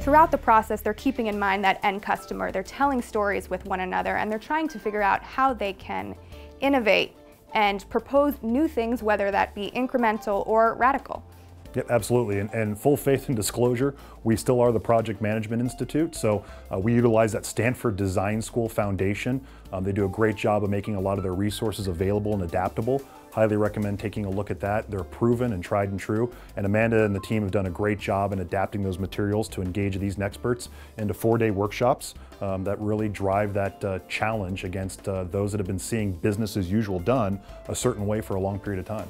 throughout the process, they're keeping in mind that end customer. They're telling stories with one another and they're trying to figure out how they can innovate and propose new things, whether that be incremental or radical. Yep, absolutely. And, and, full faith and disclosure, we still are the Project Management Institute. So uh, we utilize that Stanford Design School Foundation. Um, they do a great job of making a lot of their resources available and adaptable. Highly recommend taking a look at that. They're proven and tried and true. And Amanda and the team have done a great job in adapting those materials to engage these experts into four-day workshops um, that really drive that uh, challenge against uh, those that have been seeing business as usual done a certain way for a long period of time.